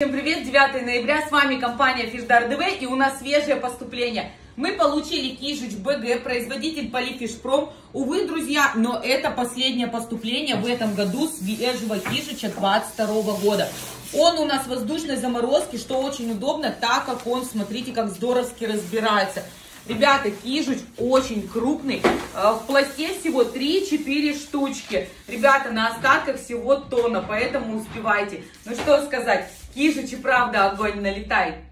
Всем привет! 9 ноября, с вами компания Фишдар ДВ и у нас свежее поступление. Мы получили Кижич БГ, производитель Полифишпром. Увы, друзья, но это последнее поступление в этом году свежего Кижича 22 года. Он у нас воздушной заморозки, что очень удобно, так как он, смотрите, как здоровски разбирается. Ребята, кижуч очень крупный. Э, в пласте всего 3-4 штучки. Ребята, на остатках всего тонна, поэтому успевайте. Ну что сказать, кижуч и правда огонь налетай.